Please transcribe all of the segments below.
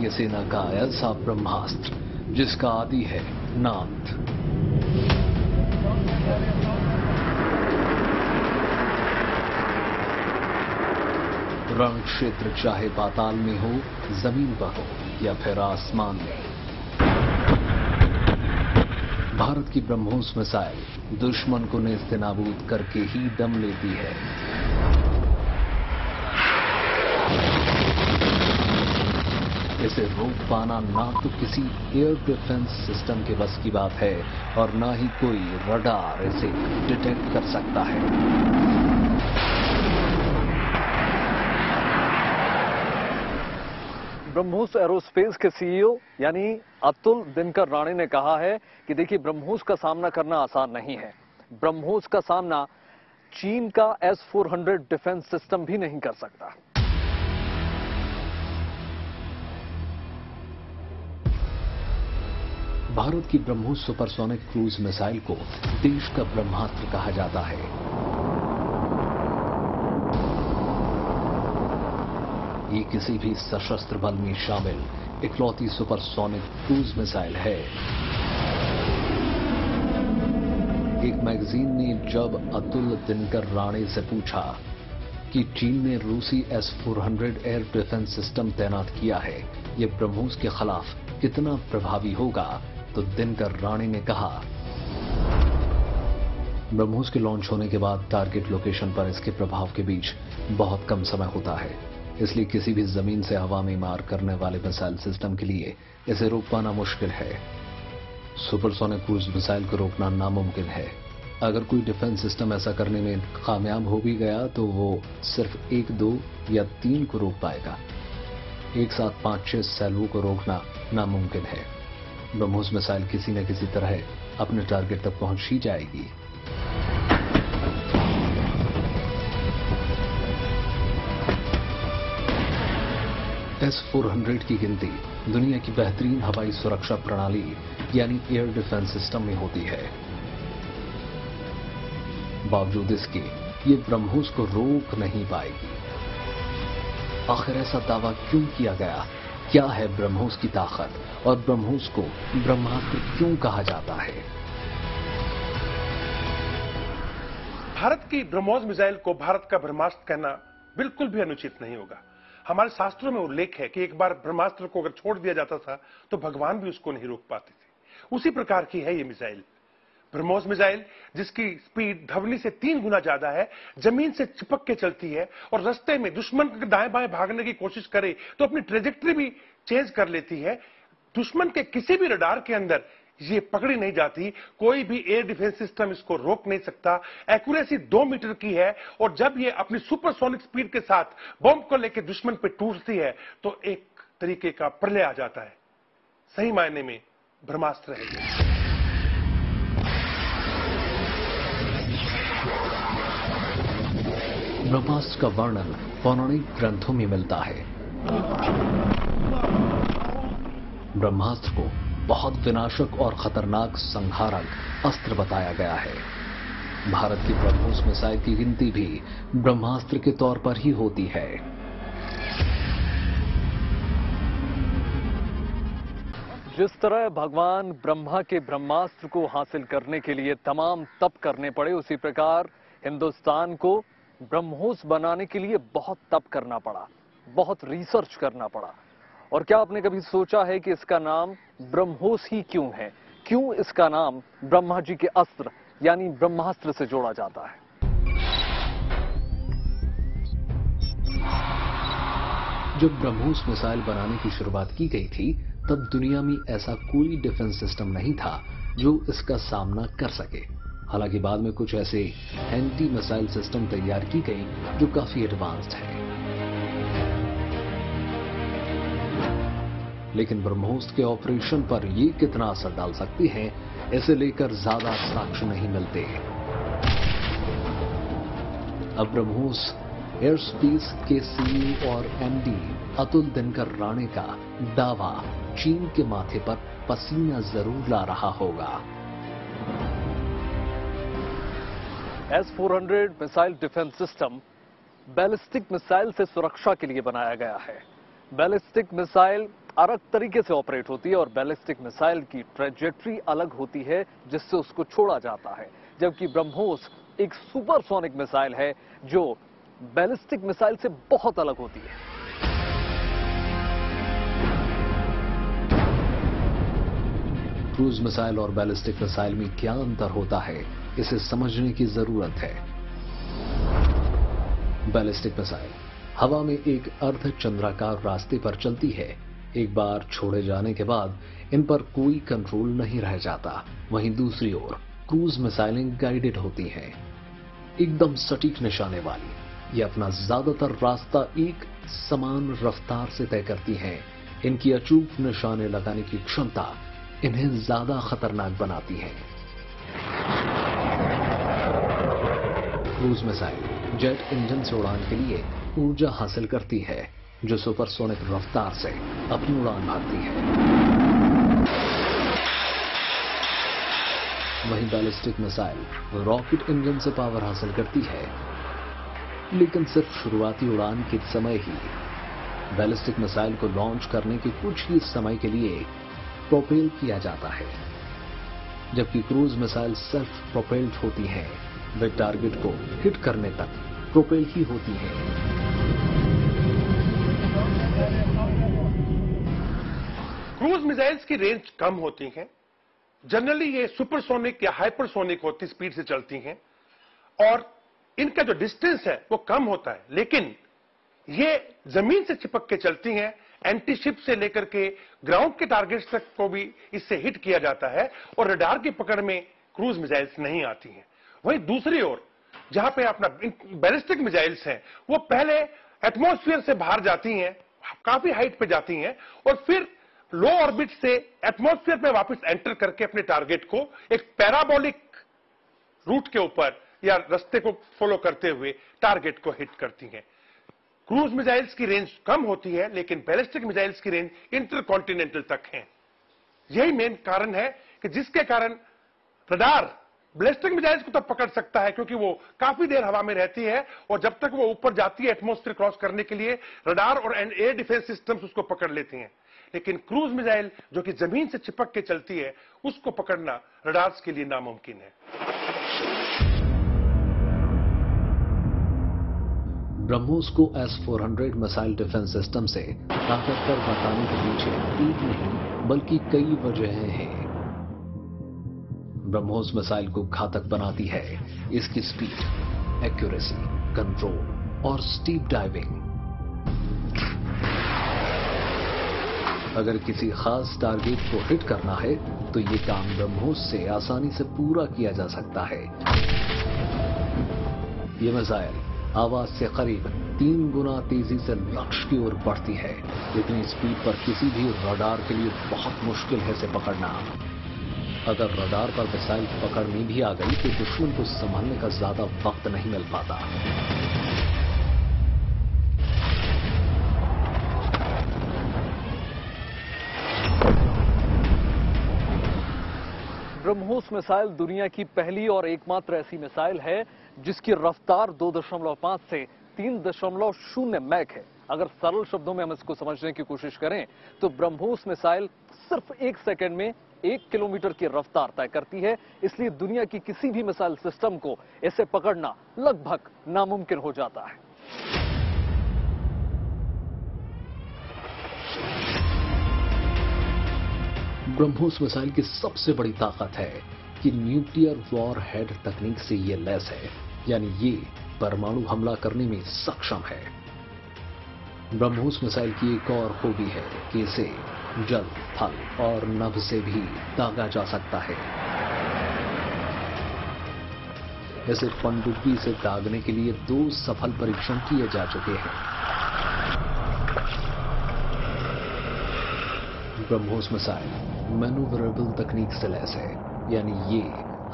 भारतीय सेना का ऐसा ब्रह्मास्त्र जिसका आदि है नाथ। रण क्षेत्र चाहे पाताल में हो, ज़मीन पर हो, या फिर आसमान में। भारत की ब्रह्मोस मिसाइल दुश्मन को नेस्तनाबूद करके ही दम लेती है। इसे रोक पाना ना तो किसी एयर डिफेंस सिस्टम के बस की बात है और ना ही कोई रडार इसे डिटेक्ट कर सकता है। ब्रह्मोस एरोस्पेस के सीईओ यानी अतुल दिनकर राणे ने कहा है कि देखिए, ब्रह्मोस का सामना करना आसान नहीं है। ब्रह्मोस का सामना चीन का S four hundred defence system भी नहीं कर सकता। भारत की ब्रह्मोस सुपरसोनिक क्रूज मिसाइल को देश का ब्रह्मास्त्र कहा जाता है। ये किसी भी सशस्त्र बल में शामिल इकलौती सुपरसोनिक क्रूज मिसाइल है। एक मैगजीन ने जब अतुल दिनकर राणे से पूछा कि चीन ने रूसी एस 400 एयर डिफेंस सिस्टम तैनात किया है, ये ब्रह्मोस के खिलाफ कितना प्रभावी होगा तो दिनकर राणे ने कहा, ब्रह्मोस के लॉन्च होने के बाद टारगेट लोकेशन पर इसके प्रभाव के बीच बहुत कम समय होता है। इसलिए किसी भी ज़मीन से हवा में मार करने वाले मिसाइल सिस्टम के लिए इसे रोक पाना मुश्किल है। सुपरसोनिक क्रूज मिसाइल को रोकना नामुमकिन है। अगर कोई डिफेंस सिस्टम ऐसा करने में कामयाब हो भी गया तो वो सिर्फ़ एक, दो या तीन को रोक पाएगा। एक साथ पाँच, छह सैलवों को रोकना नामुमकिन है। ब्रह्मोस मिसाइल किसी न किसी तरह अपने टारगेट तक पहुँच ही जाएगी। एस 400 की गिनती दुनिया की बेहतरीन हवाई सुरक्षा प्रणाली, यानी एयर डिफेंस सिस्टम में होती है। बावजूद इसके, ये ब्रह्मोस को रोक नहीं पाएगी। आखिर ऐसा दावा क्यों किया गया? क्या है ब्रह्मोस की ताकत? और ब्रह्मोस को ब्रह्मास्त्र क्यों कहा जाता है? भारत की ब्रह्मोस मिसाइल को भारत का ब्रह्मास्त्र कहना बिल्कुल भी अनुचित नहीं होगा। हमारे शास्त्रों में उल्लेख है कि एक बार ब्रह्मास्त्र को अगर छोड़ दिया जाता था तो भगवान भी उसको नहीं रोक पाते थे। उसी प्रकार की है ये मिसाइल। ब्रह्मोस मिसाइल, जिसकी स्पीड धवनी से तीन गुना ज़्यादा है, ज़मीन से चिपक के चलती है, और रस्ते में दुश्मन के दाएँ बाएँ भागने की कोशिश करे तो अपनी ट्रेजेक्ट्री भी चेंज कर लेती है। दुश्मन के किसी भी रडार के अंदर ये पकड़ी नहीं जाती, कोई भी एयर डिफेंस सिस्टम इसको रोक नहीं सकता। एक्यूरेसी दो मीटर की है, और जब ये अपनी सुपरसोनिक स्पीड के साथ बॉम्ब को लेकर दुश्मन पे टूटती है तो एक तरीके का प्रलय आ जाता है। सही मायने में ब्रह्मास्त्र है ब्रह्मास्त्र का वर्णन पौराणिक ग्रंथों में मिलता है। ब्रह्मास्त्र को बहुत विनाशक और खतरनाक संहारक अस्त्र बताया गया है। भारत की ब्रह्मोस मिसाइल की गिनती भी ब्रह्मास्त्र के तौर पर ही होती है। जिस तरह भगवान ब्रह्मा के ब्रह्मास्त्र को हासिल करने के लिए तमाम तप करने पड़े, उसी प्रकार हिंदुस्तान को ब्रह्मोस बनाने के लिए बहुत तप करना पड़ा, बहुत रिसर्च करना पड़ा। और क्या आपने कभी सोचा है कि इसका नाम ब्रह्मोस ही क्यों है? क्यों इसका नाम ब्रह्मा जी के अस्त्र, यानी ब्रह्मास्त्र से जोड़ा जाता है? जब ब्रह्मोस मिसाइल बनाने की शुरुआत की गई थी, तब दुनिया में ऐसा कोई डिफेंस सिस्टम नहीं था जो इसका सामना कर सके। हालाँकि बाद में कुछ ऐसे एंटी मिसाइल सिस्टम तैयार की गई जो काफ़ी एडवांस्ड है। लेकिन ब्रह्मोस के ऑपरेशन पर ये कितना असर डाल सकती है इसे लेकर ज़्यादा साक्ष्य नहीं मिलते। अब ब्रह्मोस एयर स्पेस के सीईओ और एमडी अतुल दिनकर राणे का दावा चीन के माथे पर पसीना ज़रूर ला रहा होगा। S four hundred missile defence system ballistic missile से सुरक्षा के लिए बनाया गया है। बैलिस्टिक मिसाइल अलग तरीके से ऑपरेट होती है और बैलिस्टिक मिसाइल की ट्रेजेक्ट्री अलग होती है, जिससे उसको छोड़ा जाता है। जबकि ब्रह्मोस एक सुपरसोनिक मिसाइल है, जो बैलिस्टिक मिसाइल से बहुत अलग होती है। क्रूज मिसाइल और बैलिस्टिक मिसाइल में क्या अंतर होता है? इसे समझने की ज़रूरत है। Ballistic missile. हवा में एक अर्ध चंद्राकार रास्ते पर चलती है। एक बार छोड़े जाने के बाद इन पर कोई कंट्रोल नहीं रह जाता। वहीं दूसरी ओर क्रूज मिसाइलें गाइडेड होती हैं। एकदम सटीक निशाने वाली। ये अपना ज़्यादातर रास्ता एक समान रफ्तार से तय करती हैं। इनकी अचूक निशाने लगाने की क्षमता इन्हें ज़्यादा खतरनाक बनाती है। क्रूज मिसाइल जेट इंजन से उड़ान के लिए ऊर्जा हासिल करती है, जो सुपरसोनिक रफ्तार से अपनी उड़ान भरती है। वहीं बैलिस्टिक मिसाइल रॉकेट इंजन से पावर हासिल करती है, लेकिन सिर्फ़ शुरुआती उड़ान के समय ही। बैलिस्टिक मिसाइल को लॉन्च करने के कुछ ही समय के लिए प्रोपेल किया जाता है, जबकि क्रूज मिसाइल सेल्फ प्रोपेल्ड होती हैं। वे टारगेट को हिट करने तक प्रोपेल ही होती है। क्रूज मिसाइल्स की रेंज कम होती है। जनरली ये सुपरसोनिक या हाइपरसोनिक होती स्पीड से चलती हैं। और इनका जो डिस्टेंस है, वो कम होता है। लेकिन ये ज़मीन से चिपक के चलती हैं एंटी शिप से लेकर के ग्राउंड के टारगेट्स तक को भी इससे हिट किया जाता है। और रडार की पकड़ में क्रूज मिसाइल्स नहीं आती हैं। वहीं दूसरी ओर, जहाँ पे अपना बैलिस्टिक मिजाइल्स हैं, वो पहले एटमॉस्फेयर से बाहर जाती हैं, काफ़ी हाइट पे जाती हैं, और फिर लो ऑर्बिट से एटमॉस्फेयर में वापस एंटर करके अपने टारगेट को एक पैराबोलिक रूट के ऊपर या रास्ते को फॉलो करते हुए टारगेट को हिट करती हैं। क्रूज मिसाइल्स की रेंज कम होती है, लेकिन बैलिस्टिक मिसाइल्स की रेंज इंटरकॉन्टिनेंटल तक है। यही मेन कारण है कि जिसके कारण रडार बैलिस्टिक मिसाइल्स को तो पकड़ सकता है, क्योंकि वो काफ़ी देर हवा में रहती है, और जब तक वो ऊपर जाती है एटमोस्फेयर क्रॉस करने के लिए रडार और एयर डिफेंस सिस्टम्स उसको पकड़ लेती हैं। लेकिन क्रूज मिसाइल जो कि ज़मीन से चिपक के चलती है, उसको पकड़ना रडार्स के लिए नामुमकिन है। ब्रह्मोस को एस 400 मिसाइल डिफेंस सिस्टम से ताकतवर बताने के पीछे एक नहीं, बल्कि कई वजहें हैं। ब्रह्मोस मिसाइल को घातक बनाती है। इसकी स्पीड एक्यूरेसी कंट्रोल और स्टीप डाइविंग अगर किसी खास टारगेट को हिट करना है तो ये काम ब्रह्मोस से आसानी से पूरा किया जा सकता है। ये मिसाइल आवाज़ से करीब तीन गुना तेज़ी से लक्ष्य की ओर बढ़ती है। इतनी स्पीड पर किसी भी रडार के लिए बहुत मुश्किल है इसे पकड़ना। अगर रडार पर मिसाइल पकड़नी भी आ गई तो दुश्मन को संभालने का ज़्यादा वक्त नहीं मिल पाता। ब्रह्मोस मिसाइल दुनिया की पहली और एकमात्र ऐसी मिसाइल है, जिसकी रफ्तार 2.5 से 3.0 मैक है। अगर सरल शब्दों में हम इसको समझने की कोशिश करें तो ब्रह्मोस मिसाइल सिर्फ़ एक सेकंड में एक किलोमीटर की रफ्तार तय करती है, इसलिए दुनिया की किसी भी मिसाइल सिस्टम को इसे पकड़ना लगभग नामुमकिन हो जाता है। ब्रह्मोस मिसाइल की सबसे बड़ी ताकत है कि न्यूक्लियर वॉर हेड तकनीक से ये लैस है, यानी ये परमाणु हमला करने में सक्षम है। ब्रह्मोस मिसाइल की एक और खूबी है कि इसे जल थल और नभ से भी दागा जा सकता है। इसे पनडुब्बी से दागने के लिए दो सफल परीक्षण किए जा चुके हैं। ब्रह्मोस मिसाइल मैनूवरेबल तकनीक से लैस है, यानी ये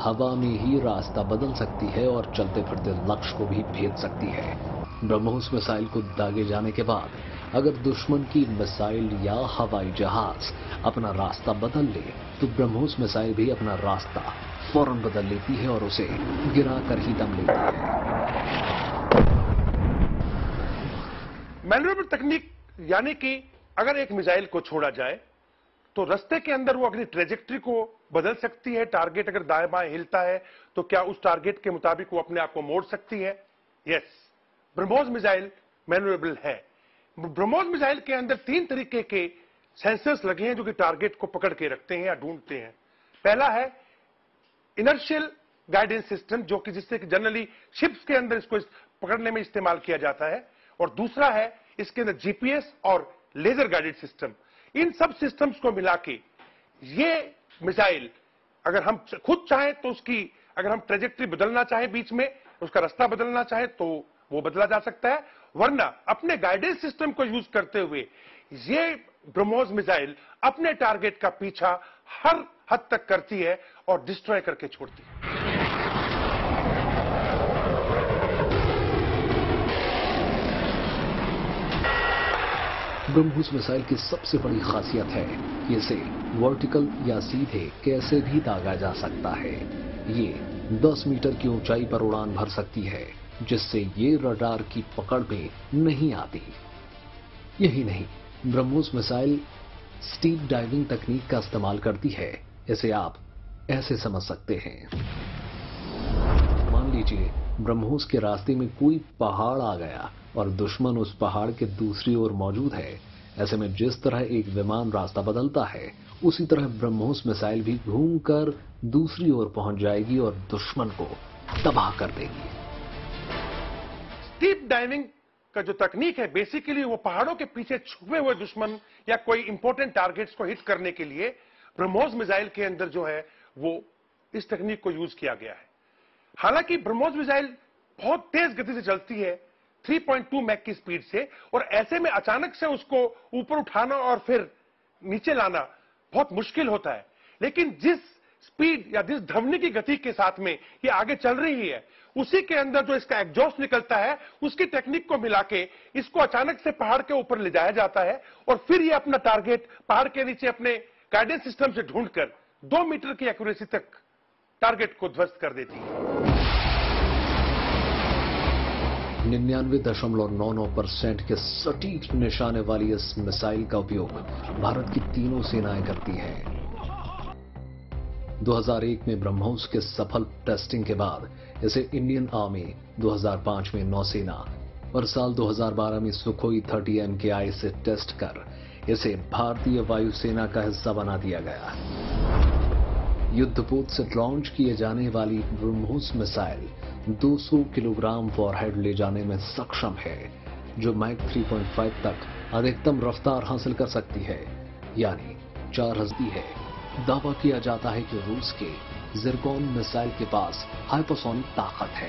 हवा में ही रास्ता बदल सकती है और चलते फिरते लक्ष्य को भी भेज सकती है। ब्रह्मोस मिसाइल को दागे जाने के बाद अगर दुश्मन की मिसाइल या हवाई जहाज़ अपना रास्ता बदल ले तो ब्रह्मोस मिसाइल भी अपना रास्ता फ़ौरन बदल लेती है और उसे गिरा कर ही दम लेती है। मैनुअल तकनीक, यानी कि अगर एक मिसाइल को छोड़ा जाए तो रस्ते के अंदर वो अपनी ट्रेजेक्ट्री को बदल सकती है। टारगेट अगर दाएँ बाएँ हिलता है तो क्या उस टारगेट के मुताबिक वो अपने आप को मोड़ सकती है? यस ब्रह्मोस मिसाइल मैनुएबल है। ब्रह्मोस मिसाइल के अंदर तीन तरीके के सेंसर्स लगे हैं जो कि टारगेट को पकड़ के रखते हैं या ढूंढते हैं। पहला है इनर्शियल गाइडेंस सिस्टम, जो कि जिससे कि जनरली शिप्स के अंदर इसको पकड़ने में इस्तेमाल किया जाता है। और दूसरा है इसके अंदर जीपीएस और लेजर गाइडेड सिस्टम। इन सब सिस्टम्स को मिला के ये मिसाइल, अगर हम खुद चाहें तो उसकी अगर हम ट्रेजेक्ट्री बदलना चाहें बीच में, उसका रास्ता बदलना चाहे तो वो बदला जा सकता है। वरना अपने गाइडेंस सिस्टम को यूज़ करते हुए ये ब्रह्मोस मिसाइल अपने टारगेट का पीछा हर हद तक करती है और डिस्ट्रॉय करके छोड़ती है। ब्रह्मोस मिसाइल की सबसे बड़ी खासियत है, इसे वर्टिकल या सीधे कैसे भी दागा जा सकता है। ये 10 मीटर की ऊंचाई पर उड़ान भर सकती है। जिससे ये रडार की पकड़ में नहीं आती। यही नहीं, ब्रह्मोस मिसाइल स्टीप डाइविंग तकनीक का इस्तेमाल करती है, इसे आप ऐसे समझ सकते हैं। मान लीजिए, ब्रह्मोस के रास्ते में कोई पहाड़ आ गया और दुश्मन उस पहाड़ के दूसरी ओर मौजूद है। ऐसे में जिस तरह एक विमान रास्ता बदलता है, उसी तरह ब्रह्मोस मिसाइल भी घूमकर दूसरी ओर पहुँच जाएगी और दुश्मन को तबाह कर देगी। स्टीप डाइविंग का जो तकनीक है बेसिकली वो पहाड़ों के पीछे छुपे हुए दुश्मन या कोई इंपॉर्टेंट टारगेट्स को हिट करने के लिए ब्रह्मोस मिसाइल के अंदर जो है, वो इस तकनीक को यूज़ किया गया है। हालाँकि ब्रह्मोस मिसाइल बहुत तेज गति से चलती है 3.2 मैक की स्पीड से, और ऐसे में अचानक से उसको ऊपर उठाना और फिर नीचे लाना बहुत मुश्किल होता है। लेकिन जिस स्पीड या जिस धमनी की गति के साथ में ये आगे चल रही है उसी के अंदर जो इसका एग्जॉस्ट निकलता है, उसकी टेक्निक को मिला के इसको अचानक से पहाड़ के ऊपर ले जाया जाता है और फिर ये अपना टारगेट पहाड़ के नीचे अपने गाइडेंस सिस्टम से ढूंढकर दो मीटर की एक्यूरेसी तक टारगेट को ध्वस्त कर देती है। निन्यानवे दशमलव नौ नौ परसेंट के सटीक निशाने वाली इस मिसाइल का उपयोग भारत की तीनों सेनाएँ करती हैं। 2001 में ब्रह्मोस के सफल टेस्टिंग के बाद इसे इंडियन आर्मी 2005 में नौसेना और साल 2012 में सुखोई 30 एम के आई से टेस्ट कर इसे भारतीय वायुसेना का हिस्सा बना दिया गया युद्धपोत से लॉन्च किए जाने वाली ब्रह्मोस मिसाइल 200 किलोग्राम वॉरहेड ले जाने में सक्षम है, जो मैक 3.5 तक अधिकतम रफ्तार हासिल कर सकती है, यानी चार हस्ती है। दावा किया जाता है कि रूस के जिरकॉन मिसाइल के पास हाइपोसोनिक ताकत है।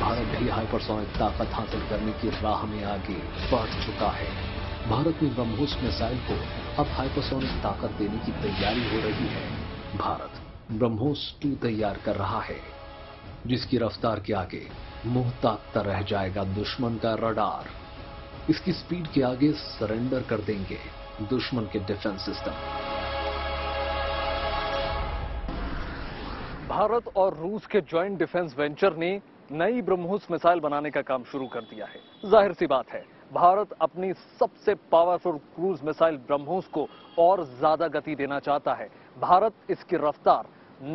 भारत भी हाइपरसोनिक ताकत हासिल करने की राह में आगे बढ़ चुका है। भारत में ब्रह्मोस मिसाइल को अब हाइपरसोनिक ताकत देने की तैयारी हो रही है। भारत ब्रह्मोस टू तैयार कर रहा है, जिसकी रफ्तार के आगे मुँह ताकता रह जाएगा दुश्मन का रडार। इसकी स्पीड के आगे सरेंडर कर देंगे दुश्मन के डिफेंस सिस्टम भारत और रूस के ज्वाइंट डिफेंस वेंचर ने नई ब्रह्मोस मिसाइल बनाने का काम शुरू कर दिया है। ज़ाहिर सी बात है, भारत अपनी सबसे पावरफुल क्रूज मिसाइल ब्रह्मोस को और ज़्यादा गति देना चाहता है। भारत इसकी रफ्तार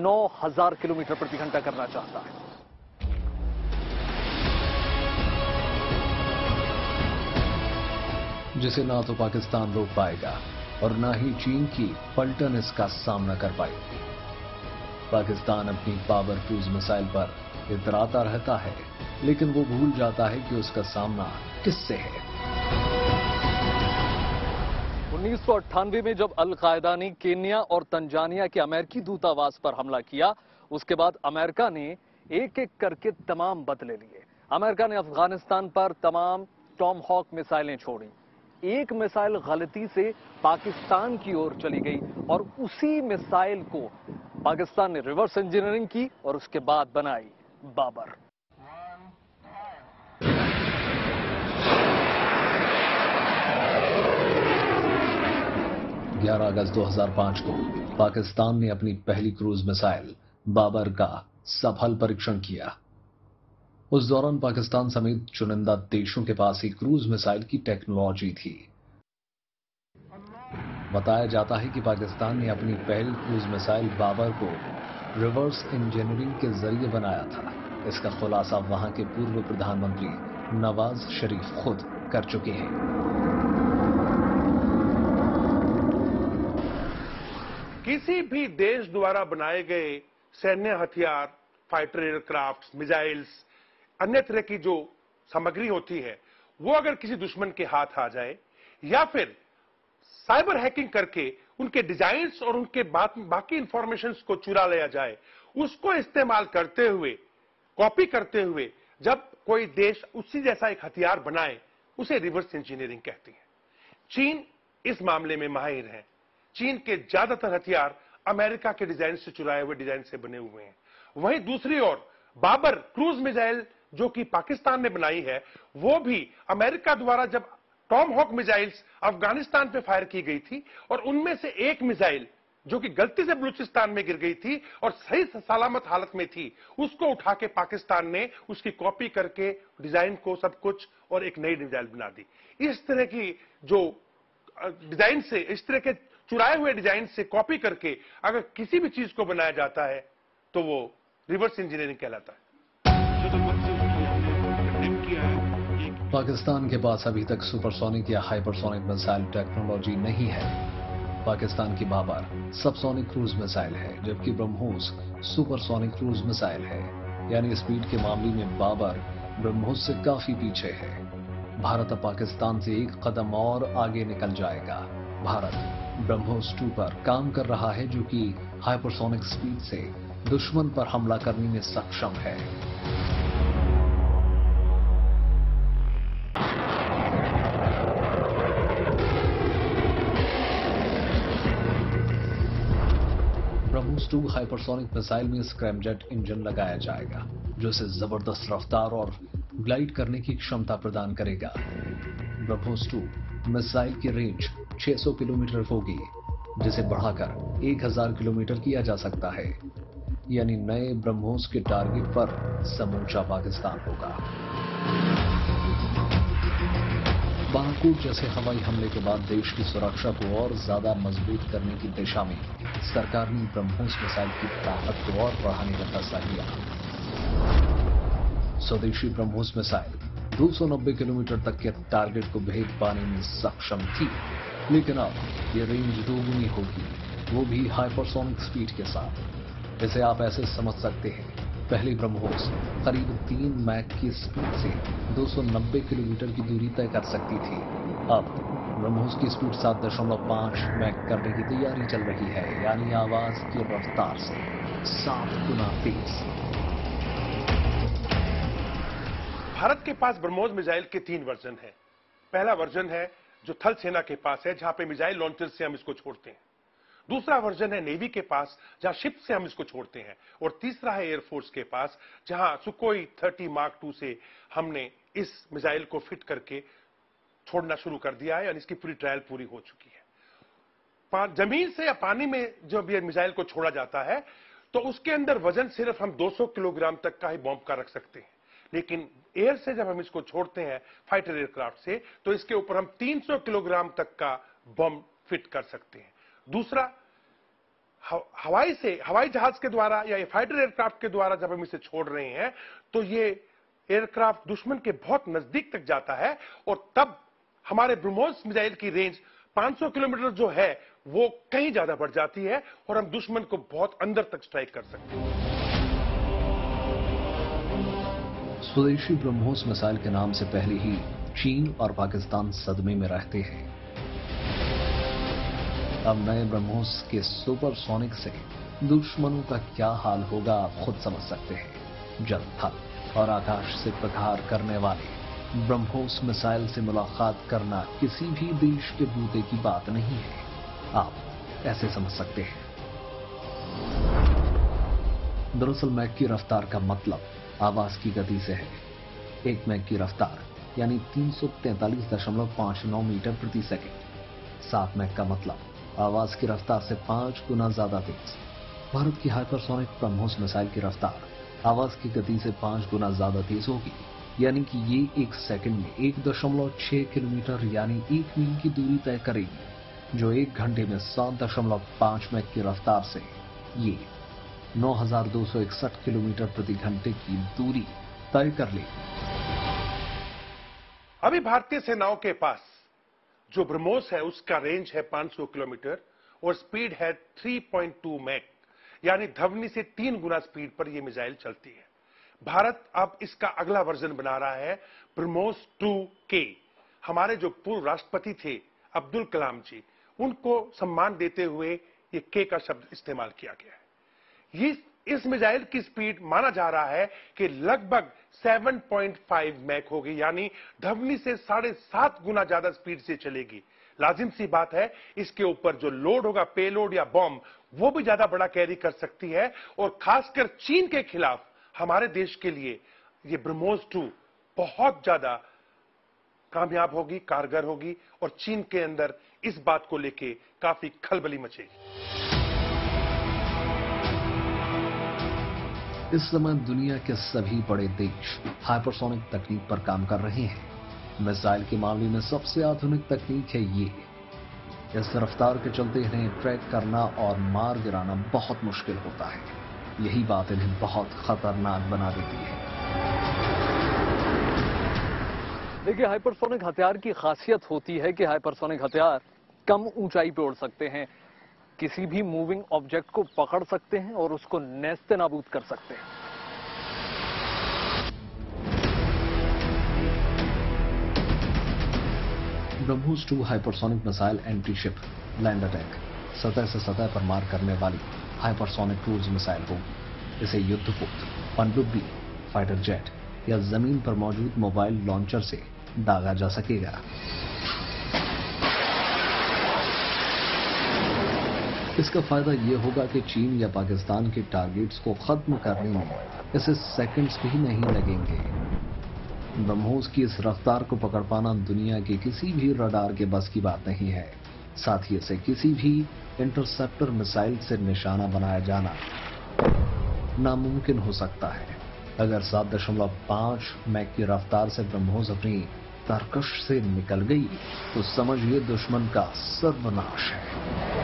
9000 किलोमीटर प्रति घंटा करना चाहता है। जिसे ना तो पाकिस्तान रोक पाएगा और ना ही चीन की पलटन इसका सामना कर पाएगी। पाकिस्तान अपनी पावर क्रूज मिसाइल पर इतराता रहता है, लेकिन वो भूल जाता है कि उसका सामना किससे है। उन्नीस सौ अट्ठानवे में जब अलकायदा ने केन्या और तंजानिया के अमेरिकी दूतावास पर हमला किया, उसके बाद अमेरिका ने एक एक करके तमाम बदले लिए। अमेरिका ने अफ़गानिस्तान पर तमाम टॉम हॉक मिसाइलें छोड़ी। एक मिसाइल गलती से पाकिस्तान की ओर चली गई और उसी मिसाइल को पाकिस्तान ने रिवर्स इंजीनियरिंग की और उसके बाद बनाई बाबर। 11 अगस्त 2005 को पाकिस्तान ने अपनी पहली क्रूज मिसाइल बाबर का सफल परीक्षण किया। उस दौरान पाकिस्तान समेत चुनिंदा देशों के पास ही क्रूज मिसाइल की टेक्नोलॉजी थी। बताया जाता है कि पाकिस्तान ने अपनी पहली क्रूज मिसाइल बाबर को रिवर्स इंजीनियरिंग के ज़रिए बनाया था। इसका खुलासा वहाँ के पूर्व प्रधानमंत्री नवाज़ शरीफ खुद कर चुके हैं। किसी भी देश द्वारा बनाए गए सैन्य हथियार, फाइटर एयरक्राफ्ट मिसाइल्स अन्य तरह की जो सामग्री होती है, वो अगर किसी दुश्मन के हाथ आ जाए, या फिर साइबर हैकिंग करके उनके डिज़ाइन और उनके बाकी इंफॉर्मेशन को चुरा लिया जाए, उसको इस्तेमाल करते हुए, कॉपी करते हुए, जब कोई देश उसी जैसा एक हथियार बनाए, उसे रिवर्स इंजीनियरिंग कहती है। चीन इस मामले में माहिर है। चीन के ज़्यादातर हथियार अमेरिका के डिज़ाइन से चुराए हुए डिज़ाइन से बने हुए हैं। वहीं दूसरी ओर, बाबर क्रूज मिसाइल जो कि पाकिस्तान ने बनाई है, वो भी अमेरिका द्वारा जब टॉम हॉक मिसाइल्स अफ़गानिस्तान पे फायर की गई थी और उनमें से एक मिसाइल जो कि गलती से बलूचिस्तान में गिर गई थी और सही सलामत हालत में थी, उसको उठा के पाकिस्तान ने उसकी कॉपी करके डिज़ाइन को सब कुछ और एक नई डिज़ाइन बना दी। इस तरह की जो डिज़ाइन से, इस तरह के चुराए हुए डिज़ाइन से कॉपी करके अगर किसी भी चीज़ को बनाया जाता है तो वो रिवर्स इंजीनियरिंग कहलाता है। पाकिस्तान के पास अभी तक सुपरसोनिक या हाइपरसोनिक मिसाइल टेक्नोलॉजी नहीं है। पाकिस्तान की बाबर सबसोनिक क्रूज मिसाइल है, जबकि ब्रह्मोस सुपरसोनिक क्रूज मिसाइल है। यानी स्पीड के मामले में बाबर ब्रह्मोस से काफ़ी पीछे है। भारत अब पाकिस्तान से एक कदम और आगे निकल जाएगा। भारत ब्रह्मोस टू पर काम कर रहा है, जो कि हाइपरसोनिक स्पीड से दुश्मन पर हमला करने में सक्षम है। ब्रह्मोस टू हाइपरसोनिक मिसाइल में स्क्रैमजेट इंजन लगाया जाएगा, जो इसे ज़बरदस्त रफ्तार और ग्लाइड करने की क्षमता प्रदान करेगा। ब्रह्मोस टू मिसाइल की रेंज 600 किलोमीटर होगी, जिसे बढ़ाकर 1000 किलोमीटर किया जा सकता है। यानी नए ब्रह्मोस के टारगेट पर समूचा पाकिस्तान होगा। बालाकोट जैसे हवाई हमले के बाद देश की सुरक्षा को और ज़्यादा मज़बूत करने की दिशा में सरकार ने ब्रह्मोस मिसाइल की ताकत को और बढ़ाने का फैसला किया। स्वदेशी ब्रह्मोस मिसाइल 290 किलोमीटर तक के टारगेट को भेद पाने में सक्षम थी, लेकिन अब ये रेंज दोगुनी होगी, वो भी हाइपरसोनिक स्पीड के साथ। इसे आप ऐसे समझ सकते हैं पहली ब्रह्मोस, करीब तीन मैक की स्पीड से 290 किलोमीटर की दूरी तय कर सकती थी। अब ब्रह्मोस की स्पीड सात दशमलव पाँच मैक करने की तैयारी चल रही है, यानी आवाज़ की रफ्तार से सात गुना तेज। भारत के पास ब्रह्मोस मिसाइल के तीन वर्जन है। पहला वर्जन है जो थल सेना के पास है, जहाँ पे मिसाइल लॉन्चर से हम इसको छोड़ते हैं। दूसरा वर्जन है नेवी के पास, जहाँ शिप से हम इसको छोड़ते हैं। और तीसरा है एयरफोर्स के पास, जहाँ सुकोई 30 मार्क टू से हमने इस मिसाइल को फिट करके छोड़ना शुरू कर दिया है और इसकी पूरी ट्रायल पूरी हो चुकी है। ज़मीन से या पानी में जब यह मिसाइल को छोड़ा जाता है तो उसके अंदर वज़न सिर्फ़ हम 200 किलोग्राम तक का ही बॉम्ब का रख सकते हैं। लेकिन एयर से जब हम इसको छोड़ते हैं, फाइटर एयरक्राफ्ट से तो इसके ऊपर हम 300 किलोग्राम तक का बम फिट कर सकते हैं। दूसरा हवाई से, हवाई जहाज़ के द्वारा या फाइटर एयरक्राफ्ट के द्वारा जब हम इसे छोड़ रहे हैं तो ये एयरक्राफ्ट दुश्मन के बहुत नज़दीक तक जाता है और तब हमारे ब्रह्मोस मिसाइल की रेंज 500 किलोमीटर जो है, वो कहीं ज़्यादा बढ़ जाती है और हम दुश्मन को बहुत अंदर तक स्ट्राइक कर सकते हैं। स्वदेशी ब्रह्मोस मिसाइल के नाम से पहले ही चीन और पाकिस्तान सदमे में रहते हैं। अब नए ब्रह्मोस के सुपरसोनिक से दुश्मनों का क्या हाल होगा आप खुद समझ सकते हैं। जल, थल और आकाश से प्रहार करने वाले ब्रह्मोस मिसाइल से मुलाकात करना किसी भी देश के बूते की बात नहीं है। आप ऐसे समझ सकते हैं। दरअसल मैक की रफ्तार का मतलब आवाज़ की गति से है। एक मैक की रफ्तार, यानी 343.59 मीटर प्रति सेकेंड। सात मैक का मतलब आवाज़ की रफ्तार से पाँच गुना ज़्यादा तेज। भारत की हाइपरसोनिक ब्रह्मोस मिसाइल की रफ्तार आवाज़ की गति से पाँच गुना ज़्यादा तेज होगी। यानी कि ये एक सेकंड में एक दशमलव छह किलोमीटर यानी एक मील की दूरी तय करेगी जो एक घंटे में सात दशमलव पाँच मैक की रफ्तार से ये 9,261 किलोमीटर प्रति घंटे की दूरी तय कर लेगी। अभी भारतीय सेनाओं के पास जो ब्रह्मोस है, उसका रेंज है 500 किलोमीटर और स्पीड है 3.2 मैक यानी धवनी से तीन गुना स्पीड पर यह मिसाइल चलती है। भारत अब इसका अगला वर्जन बना रहा है ब्रह्मोस 2 के हमारे जो पूर्व राष्ट्रपति थे, अब्दुल कलाम जी, उनको सम्मान देते हुए ये के का शब्द इस्तेमाल किया गया है। ये इस मिसाइल की स्पीड माना जा रहा है कि लगभग 7.5 मैक होगी, यानी धवनी से साढ़े सात गुना ज़्यादा स्पीड से चलेगी। लाजिम सी बात है, इसके ऊपर जो लोड होगा पेलोड या बॉम्ब वो भी ज़्यादा बड़ा कैरी कर सकती है, और खासकर चीन के खिलाफ हमारे देश के लिए ये ब्रह्मोस टू बहुत ज़्यादा कामयाब होगी, कारगर होगी, और चीन के अंदर इस बात को लेके काफ़ी खलबली मचेगी। इस समय दुनिया के सभी बड़े देश हाइपरसोनिक तकनीक पर काम कर रहे हैं। मिसाइल के मामले में सबसे आधुनिक तकनीक है ये। इस रफ्तार के चलते इन्हें ट्रैक करना और मार गिराना बहुत मुश्किल होता है। यही बात इन्हें बहुत खतरनाक बना देती है। देखिए, हाइपरसोनिक हथियार की खासियत होती है कि हाइपरसोनिक हथियार कम ऊंचाई पर उड़ सकते हैं। किसी भी मूविंग ऑब्जेक्ट को पकड़ सकते हैं और उसको नेस्ते नाबूद कर सकते हैं। BrahMos two hypersonic missile anti ship land attack सतह से सतह पर मार करने वाली हाइपरसोनिक क्रूज मिसाइल होगी इसे युद्धपोत पनडुब्बी फाइटर जेट या ज़मीन पर मौजूद मोबाइल लॉन्चर से दागा जा सकेगा। इसका फ़ायदा यह होगा कि चीन या पाकिस्तान के टारगेट्स को खत्म करने में इसे सेकंड्स भी नहीं लगेंगे। ब्रह्मोस की इस रफ्तार को पकड़ पाना दुनिया के किसी भी रडार के बस की बात नहीं है। साथ ही इसे किसी भी इंटरसेप्टर मिसाइल से निशाना बनाया जाना नामुमकिन हो सकता है। अगर सात दशमलव पाँच मैक की रफ्तार से ब्रह्मोस अपनी तरकश से निकल गई तो समझिए दुश्मन का सर्वनाश है।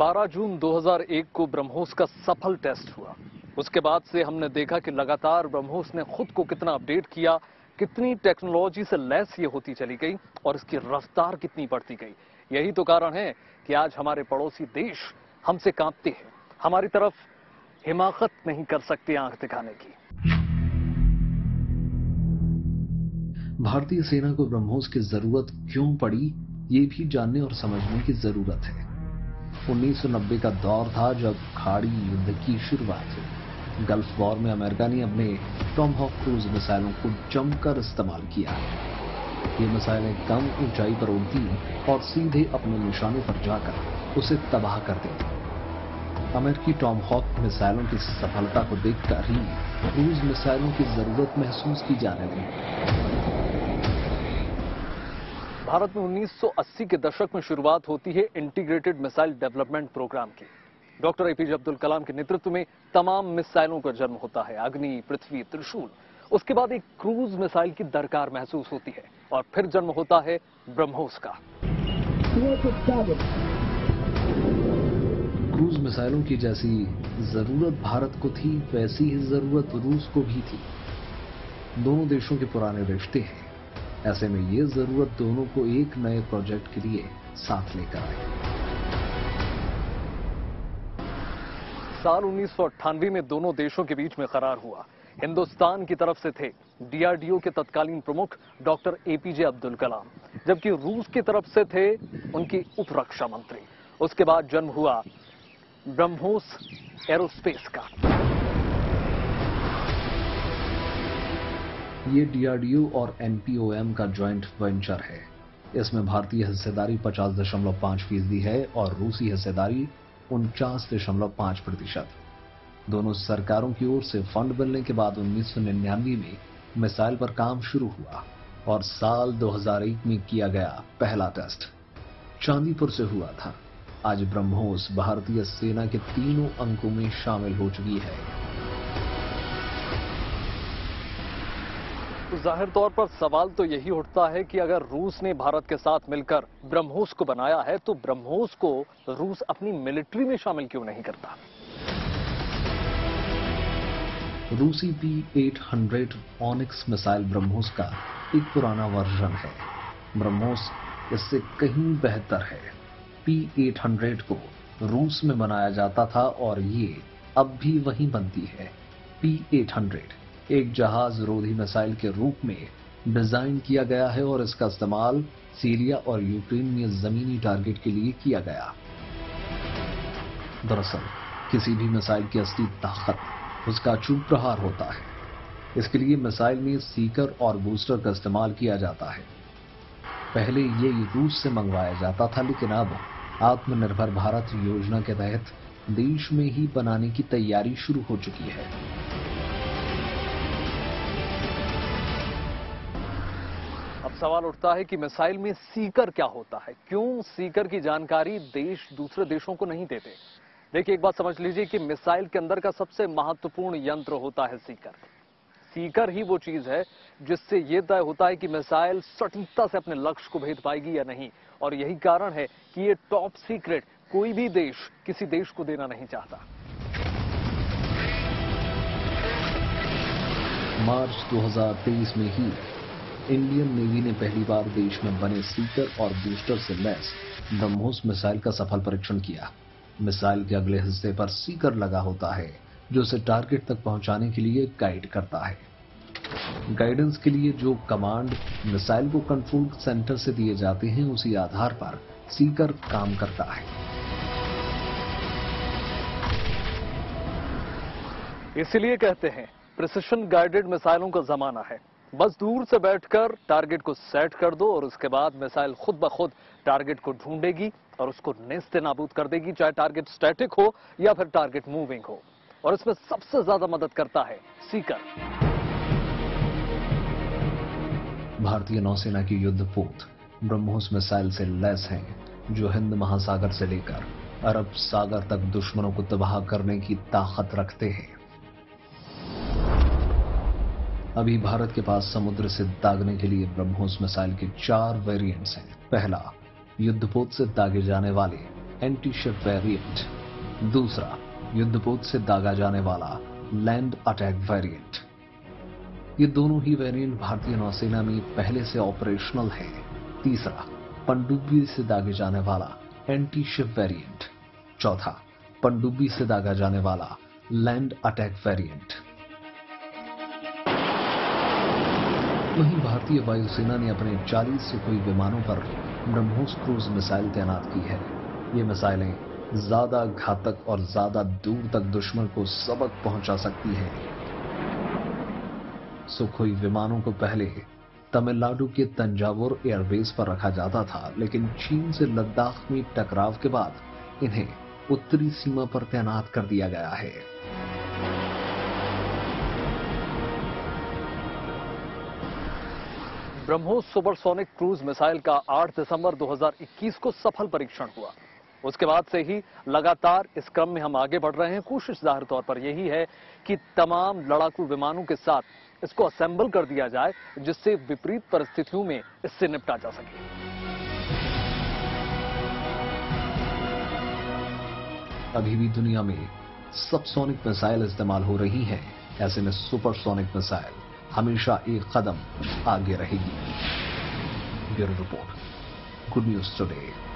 12 जून 2001 को ब्रह्मोस का सफल टेस्ट हुआ। उसके बाद से हमने देखा कि लगातार ब्रह्मोस ने खुद को कितना अपडेट किया, कितनी टेक्नोलॉजी से लैस ये होती चली गई और इसकी रफ्तार कितनी बढ़ती गई। यही तो कारण है कि आज हमारे पड़ोसी देश हमसे कांपते हैं। हमारी तरफ़ हिमाकत नहीं कर सकते आँख दिखाने की। भारतीय सेना को ब्रह्मोस की ज़रूरत क्यों पड़ी, ये भी जानने और समझने की ज़रूरत है। 1990 का दौर था जब खाड़ी युद्ध की शुरुआत हुई। गल्फ वॉर में अमेरिका ने अपने टॉम हॉक क्रूज मिसाइलों को जमकर इस्तेमाल किया। ये मिसाइलें कम ऊंचाई पर उड़ती और सीधे अपने निशाने पर जाकर उसे तबाह कर देती। अमेरिकी टॉम हॉक मिसाइलों की सफलता को देखकर ही क्रूज मिसाइलों की ज़रूरत महसूस की जाने लगी भारत में 1980 के दशक में शुरुआत होती है इंटीग्रेटेड मिसाइल डेवलपमेंट प्रोग्राम की। डॉक्टर एपीजे अब्दुल कलाम के नेतृत्व में तमाम मिसाइलों का जन्म होता है। अग्नि, पृथ्वी, त्रिशूल। उसके बाद एक क्रूज मिसाइल की दरकार महसूस होती है और फिर जन्म होता है ब्रह्मोस का। क्रूज मिसाइलों की जैसी ज़रूरत भारत को थी, वैसी ही ज़रूरत रूस को भी थी। दोनों देशों के पुराने रिश्ते हैं। ऐसे में ये ज़रूरत दोनों को एक नए प्रोजेक्ट के लिए साथ लेकर आए साल उन्नीस सौ अट्ठानवे में दोनों देशों के बीच में करार हुआ। हिंदुस्तान की तरफ़ से थे डीआरडीओ के तत्कालीन प्रमुख डॉक्टर एपीजे अब्दुल कलाम, जबकि रूस की तरफ़ से थे उनकी उप रक्षा मंत्री। उसके बाद जन्म हुआ ब्रह्मोस एरोस्पेस का। ये डीआरडीओ और एनपीओएम का ज्वाइंट वेंचर है। इसमें भारतीय हिस्सेदारी 50.5 फ़ीसदी है और रूसी हिस्सेदारी उनचास दशमलव पाँच प्रतिशत। दोनों सरकारों की ओर से फंड मिलने के बाद उन्नीस सौ निन्यानवे में मिसाइल पर काम शुरू हुआ और साल 2001 में किया गया पहला टेस्ट। चांदीपुर से हुआ था। आज ब्रह्मोस भारतीय सेना के तीनों अंकों में शामिल हो चुकी है। ज़ाहिर तौर पर सवाल तो यही उठता है कि अगर रूस ने भारत के साथ मिलकर ब्रह्मोस को बनाया है तो ब्रह्मोस को रूस अपनी मिलिट्री में शामिल क्यों नहीं करता? रूसी पी 800 ऑनिक्स मिसाइल ब्रह्मोस का एक पुराना वर्जन है। ब्रह्मोस इससे कहीं बेहतर है। पी 800 को रूस में बनाया जाता था और ये अब भी वहीं बनती है। पी 800 एक जहाज़ रोधी मिसाइल के रूप में डिज़ाइन किया गया है और इसका इस्तेमाल सीरिया और यूक्रेन में जमीनी टारगेट के लिए किया गया। दरअसल, किसी भी मिसाइल की असली ताकत उसका चूक प्रहार होता है। इसके लिए मिसाइल में सीकर और बूस्टर का इस्तेमाल किया जाता है। पहले ये रूस से मंगवाया जाता था, लेकिन अब आत्मनिर्भर भारत योजना के तहत देश में ही बनाने की तैयारी शुरू हो चुकी है। सवाल उठता है कि मिसाइल में सीकर क्या होता है? क्यों सीकर की जानकारी देश, दूसरे देशों को नहीं देते? देखिए, एक बात समझ लीजिए कि मिसाइल के अंदर का सबसे महत्वपूर्ण यंत्र होता है सीकर। सीकर ही वो चीज़ है जिससे ये तय होता है कि मिसाइल सटीकता से अपने लक्ष्य को भेद पाएगी या नहीं। और यही कारण है कि ये टॉप सीक्रेट कोई भी देश किसी देश को देना नहीं चाहता। मार्च 2023 में ही इंडियन नेवी ने पहली बार देश में बने सीकर और बूस्टर से लैस ब्रह्मोस मिसाइल का सफल परीक्षण किया। मिसाइल के अगले हिस्से पर सीकर लगा होता है, जो उसे टारगेट तक पहुँचाने के लिए गाइड करता है। गाइडेंस के लिए जो कमांड मिसाइल को कंट्रोल सेंटर से दिए जाते हैं, उसी आधार पर सीकर काम करता है। इसीलिए कहते हैं प्रिसिशन गाइडेड मिसाइलों का जमाना है। बस दूर से बैठकर टारगेट को सेट कर दो और उसके बाद मिसाइल खुद ब खुद टारगेट को ढूंढेगी और उसको नेस्ते नाबूद कर देगी, चाहे टारगेट स्टैटिक हो या फिर टारगेट मूविंग हो। और इसमें सबसे ज़्यादा मदद करता है सीकर भारतीय नौसेना की युद्धपोत ब्रह्मोस मिसाइल से लैस हैं, जो हिंद महासागर से लेकर अरब सागर तक दुश्मनों को तबाह करने की ताकत रखते हैं। अभी भारत के पास समुद्र से दागने के लिए ब्रह्मोस मिसाइल के चार वेरिएंट्स हैं। पहला, युद्धपोत से दागे जाने वाले एंटी शिप वेरिएंट दूसरा, युद्धपोत से दागा जाने वाला लैंड अटैक वेरिएंट ये दोनों ही वेरिएंट भारतीय नौसेना में पहले से ऑपरेशनल है। तीसरा, पनडुब्बी से दागे जाने वाला एंटी शिप वेरिएंट चौथा, पनडुब्बी से दागा जाने वाला लैंड अटैक वेरिएंट वहीं भारतीय वायुसेना ने अपने 40 सुखोई विमानों पर ब्रह्मोस क्रूज मिसाइल तैनात की है। ये मिसाइलें ज़्यादा घातक और ज़्यादा दूर तक दुश्मन को सबक पहुँचा सकती है। सुखोई विमानों को पहले तमिलनाडु के तंजावुर एयरबेस पर रखा जाता था, लेकिन चीन से लद्दाख में टकराव के बाद इन्हें उत्तरी सीमा पर तैनात कर दिया गया है। ब्रह्मोस सुपरसोनिक क्रूज मिसाइल का 8 दिसंबर 2021 को सफल परीक्षण हुआ। उसके बाद से ही लगातार इस क्रम में हम आगे बढ़ रहे हैं। कोशिश ज़ाहिर तौर पर यही है कि तमाम लड़ाकू विमानों के साथ इसको असेंबल कर दिया जाए, जिससे विपरीत परिस्थितियों में इससे निपटा जा सके। अभी भी दुनिया में सबसोनिक मिसाइल इस्तेमाल हो रही है, ऐसे में सुपरसोनिक मिसाइल हमेशा एक कदम आगे रहेगी bureau report. Good news today.